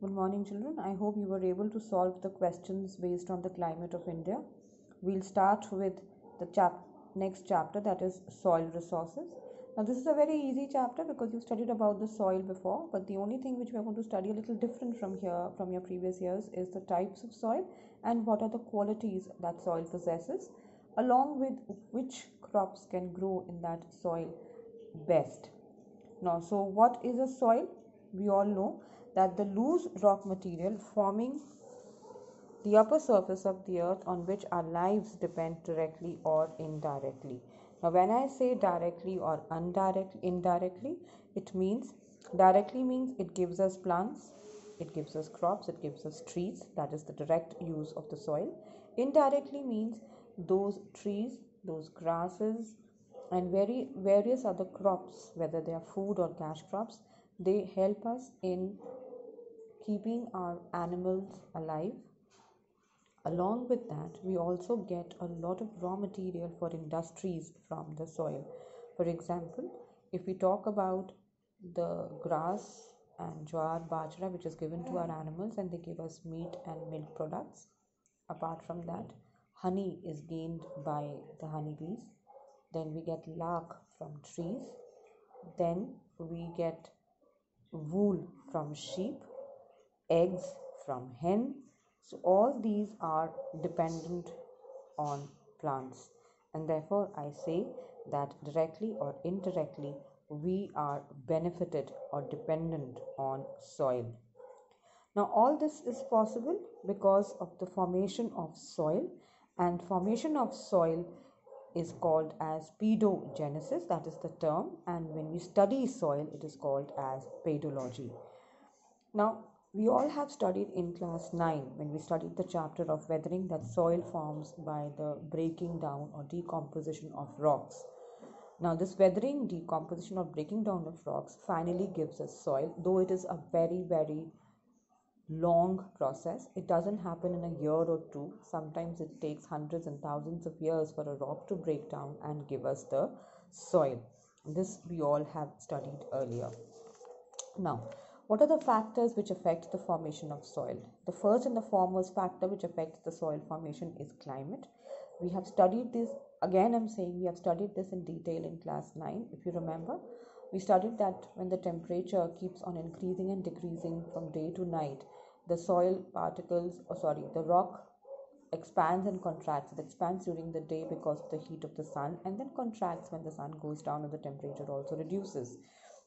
Good morning, children. I hope you were able to solve the questions based on the climate of India. We'll start with the chap- next chapter that is soil resources. Now, this is a very easy chapter because you studied about the soil before, but the only thing which we are going to study a little different from here, from your previous years, is the types of soil and what are the qualities that soil possesses, along with which crops can grow in that soil best. Now, so what is a soil? We all know that the loose rock material forming the upper surface of the earth on which our lives depend directly or indirectly. Now, when I say directly or indirectly, indirectly, it means directly means it gives us plants, it gives us crops, it gives us trees. That is the direct use of the soil. Indirectly means those trees, those grasses, and very various other crops, whether they are food or cash crops, they help us in keeping our animals alive Along with that, we also get a lot of raw material for industries from the soil. For example, if we talk about the grass and jowar, bajra, which is given to our animals and they give us meat and milk products. Apart from that, honey is gained by the honeybees. Then we get lark from trees. Then we get wool from sheep, eggs from hen, so, all these are dependent on plants, and therefore, I say that directly or indirectly we are benefited or dependent on soil. Now, all this is possible because of the formation of soil, and formation of soil is called as pedogenesis, that is the term, and when we study soil, it is called as pedology. Now, we all have studied in class 9 when we studied the chapter of weathering that soil forms by the breaking down or decomposition of rocks. Now, this weathering, decomposition, or breaking down of rocks finally gives us soil, though it is a very, very long process. It doesn't happen in a year or two. Sometimes it takes hundreds and thousands of years for a rock to break down and give us the soil. This we all have studied earlier. Now, what are the factors which affect the formation of soil? The first and the foremost factor which affects the soil formation is climate. We have studied this, again, I'm saying we have studied this in detail in class 9. If you remember, we studied that when the temperature keeps on increasing and decreasing from day to night, the soil particles, or sorry, the rock expands and contracts. It expands during the day because of the heat of the sun and then contracts when the sun goes down and the temperature also reduces.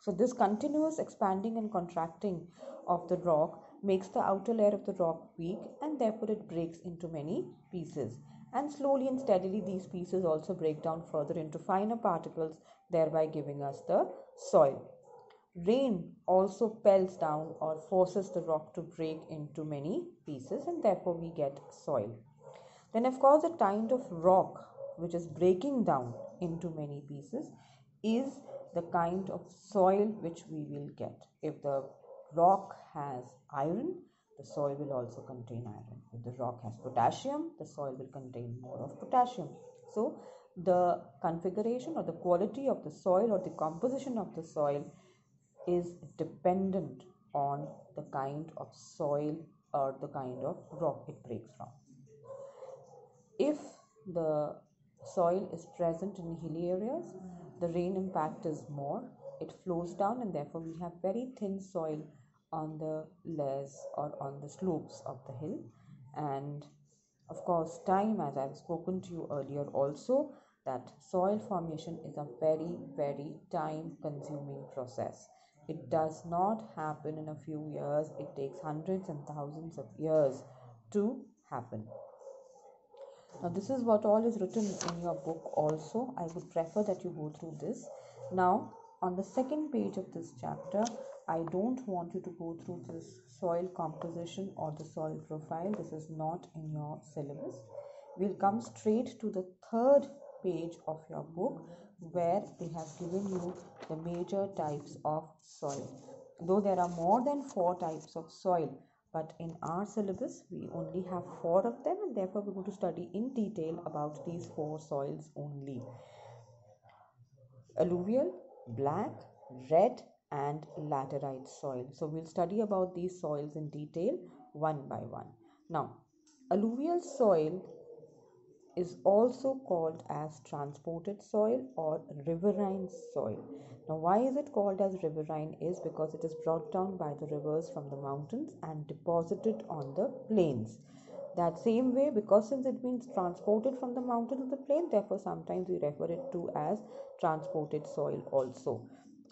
So this continuous expanding and contracting of the rock makes the outer layer of the rock weak and therefore it breaks into many pieces. And slowly and steadily these pieces also break down further into finer particles thereby giving us the soil. Rain also pelts down or forces the rock to break into many pieces and therefore we get soil. Then of course the kind of rock which is breaking down into many pieces is the kind of soil which we will get. If the rock has iron, the soil will also contain iron. If the rock has potassium, the soil will contain more of potassium. So, the configuration or the quality of the soil or the composition of the soil is dependent on the kind of soil or the kind of rock it breaks from. If the soil is present in hilly areas, the rain impact is more. It flows down and therefore we have very thin soil on the layers or on the slopes of the hill. And of course time as i've spoken to you earlier also that soil formation is a very very time consuming process. It does not happen in a few years. It takes hundreds and thousands of years to happen now this is what all is written in your book also. I would prefer that you go through this. Now on the second page of this chapter i don't want you to go through this soil composition or the soil profile. This is not in your syllabus. We'll come straight to the third page of your book where they have given you the major types of soil. Though there are more than four types of soil but in our syllabus we only have four of them and therefore we're going to study in detail about these four soils only alluvial black red and laterite soil. So we'll study about these soils in detail one by one. Now, alluvial soil is also called as transported soil or riverine soil. Now, why is it called as riverine? Is because it is brought down by the rivers from the mountains and deposited on the plains. That same way, because since it means transported from the mountain to the plain, therefore sometimes we refer it to as transported soil also.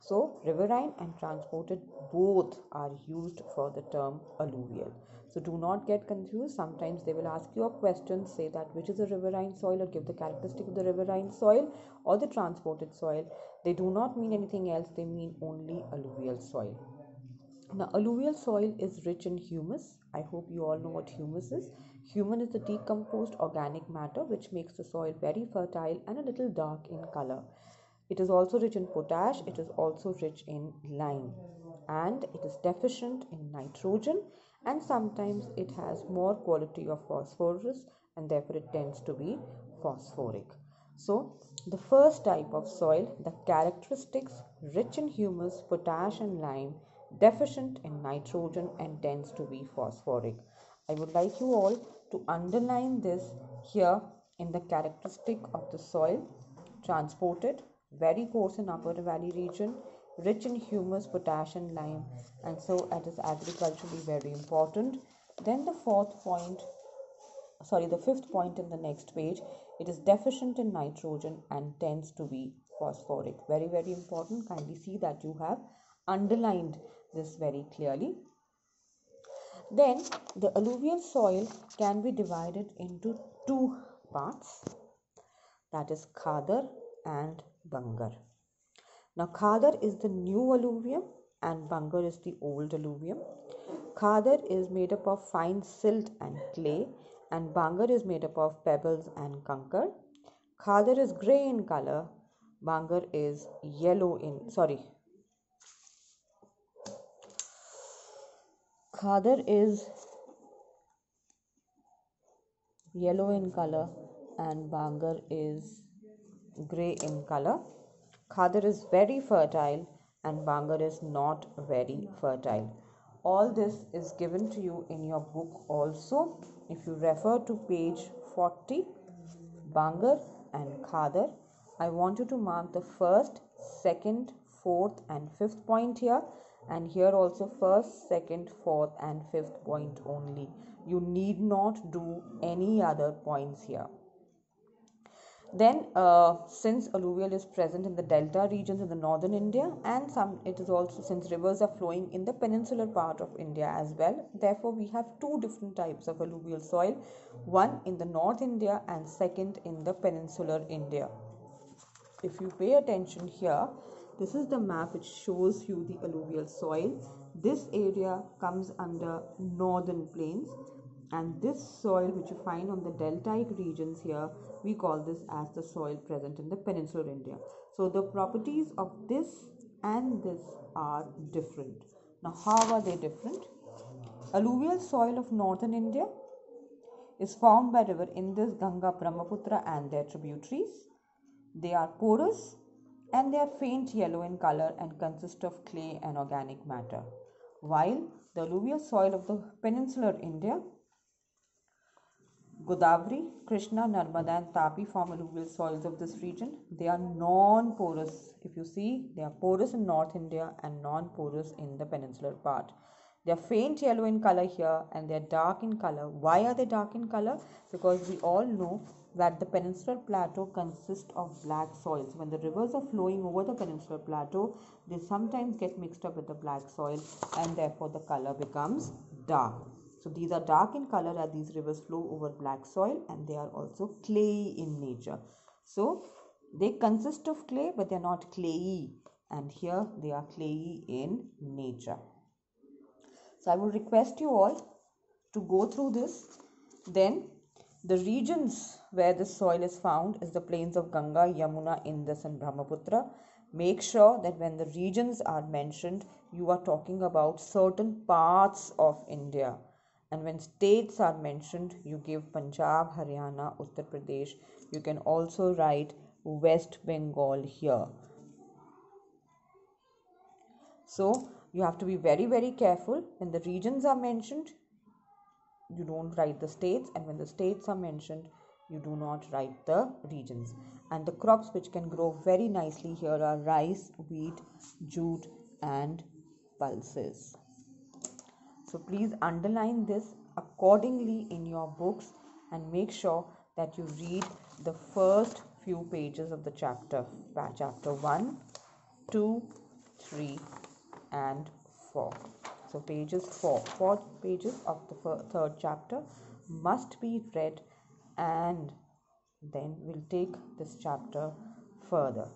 So, riverine and transported both are used for the term alluvial. So, do not get confused. Sometimes they will ask you a question, say that which is a riverine soil or give the characteristic of the riverine soil or the transported soil. They do not mean anything else, they mean only alluvial soil. Now, alluvial soil is rich in humus. I hope you all know what humus is. Humus is the decomposed organic matter which makes the soil very fertile and a little dark in color. It is also rich in potash, it is also rich in lime, and it is deficient in nitrogen, and sometimes it has more quality of phosphorus, and therefore it tends to be phosphoric. So, the first type of soil, the characteristics rich in humus, potash, and lime, deficient in nitrogen, and tends to be phosphoric. I would like you all to underline this here in the characteristic of the soil transported very coarse in upper valley region, rich in humus, potash and lime and so it is agriculturally very important. Then the fourth point, sorry the fifth point in the next page, it is deficient in nitrogen and tends to be phosphoric. Very very important, kindly see that you have underlined this very clearly. Then the alluvial soil can be divided into two parts that is Khadar and Bangar. Now, Khadar is the new alluvium and Bangar is the old alluvium. Khadar is made up of fine silt and clay, and Bangar is made up of pebbles and kankar. Khadar is grey in color, Bangar is yellow in sorry. Khadar is yellow in color and Bangar is grey in color. Khadar is very fertile and Bangar is not very fertile. All this is given to you in your book also. If you refer to page 40, Bangar and Khadar, I want you to mark the first, second, fourth, and fifth point here, and here also first, second, fourth, and fifth point only. You need not do any other points here. Then, uh, since alluvial is present in the delta regions in the northern India, and some it is also since rivers are flowing in the peninsular part of India as well. Therefore, we have two different types of alluvial soil one in the north India, and second in the peninsular India. If you pay attention here, this is the map which shows you the alluvial soil. This area comes under northern plains, and this soil which you find on the deltaic regions here we call this as the soil present in the peninsular India. So the properties of this and this are different. Now how are they different? Alluvial soil of northern India is formed by river Indus, Ganga, Brahmaputra and their tributaries. They are porous and they are faint yellow in color and consist of clay and organic matter. While the alluvial soil of the peninsular India Godavari, Krishna, Narmada and Tapi form alluvial soils of this region. They are non-porous. If you see, they are porous in North India and non-porous in the peninsular part. They are faint yellow in color here and they are dark in color. Why are they dark in color? Because we all know that the peninsular plateau consists of black soils. When the rivers are flowing over the peninsular plateau, they sometimes get mixed up with the black soil and therefore the color becomes dark. So these are dark in color as these rivers flow over black soil and they are also clayey in nature. So they consist of clay but they are not clayey and here they are clayey in nature. So I will request you all to go through this. Then the regions where this soil is found is the plains of Ganga, Yamuna, Indus and Brahmaputra. Make sure that when the regions are mentioned, you are talking about certain parts of India and when states are mentioned you give punjab haryana uttar pradesh you can also write west bengal here So you have to be very, very careful when the regions are mentioned. You don't write the states, and when the states are mentioned, you do not write the regions. And the crops which can grow very nicely here are rice, wheat, jute, and pulses. So please underline this accordingly in your books and make sure that you read the first few pages of the chapter chapter 1 2 3 and 4 so pages 4 four pages of the third chapter must be read and then we'll take this chapter further